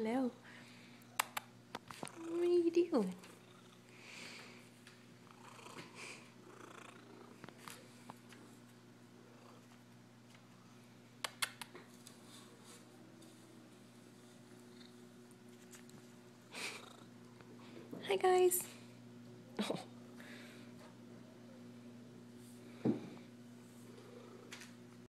Hello. What are you doing? Hi guys. Oh,